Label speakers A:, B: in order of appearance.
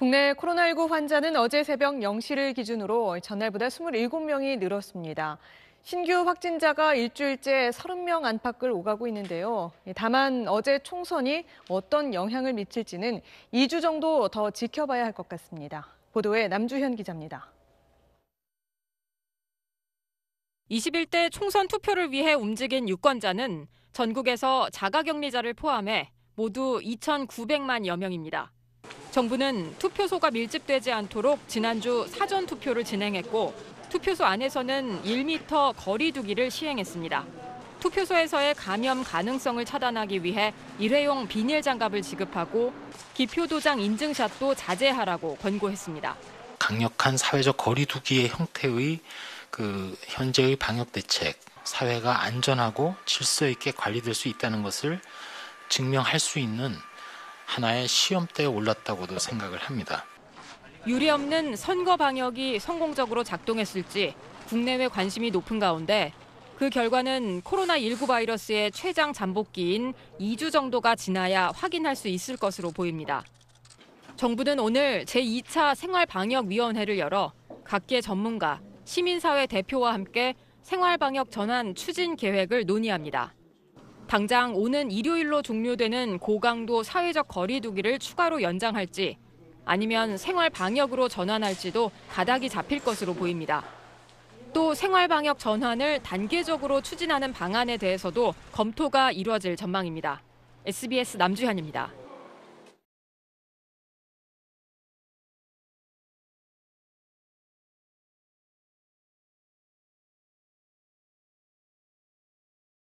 A: 국내 코로나19 환자는 어제 새벽 0시를 기준으로 전날보다 27명이 늘었습니다. 신규 확진자가 일주일째 30명 안팎을 오가고 있는데요. 다만 어제 총선이 어떤 영향을 미칠지는 2주 정도 더 지켜봐야 할 것 같습니다. 보도에 남주현 기자입니다.
B: 21대 총선 투표를 위해 움직인 유권자는 전국에서 자가격리자를 포함해 모두 2,900만여 명입니다. 정부는 투표소가 밀집되지 않도록 지난주 사전 투표를 진행했고 투표소 안에서는 1m 거리 두기를 시행했습니다. 투표소에서의 감염 가능성을 차단하기 위해 일회용 비닐 장갑을 지급하고 기표 도장 인증샷도 자제하라고 권고했습니다.
C: 강력한 사회적 거리 두기의 형태의 그 현재의 방역 대책, 사회가 안전하고 질서 있게 관리될 수 있다는 것을 증명할 수 있는 하나의 시험대에 올랐다고도 생각을 합니다.
B: 유례 없는 선거 방역이 성공적으로 작동했을지 국내외 관심이 높은 가운데 그 결과는 코로나19 바이러스의 최장 잠복기인 2주 정도가 지나야 확인할 수 있을 것으로 보입니다. 정부는 오늘 제2차 생활방역위원회를 열어 각계 전문가, 시민사회 대표와 함께 생활방역 전환 추진 계획을 논의합니다. 당장 오는 일요일로 종료되는 고강도 사회적 거리두기를 추가로 연장할지 아니면 생활 방역으로 전환할지도 가닥이 잡힐 것으로 보입니다. 또 생활 방역 전환을 단계적으로 추진하는 방안에 대해서도 검토가 이루어질 전망입니다. SBS 남주현입니다.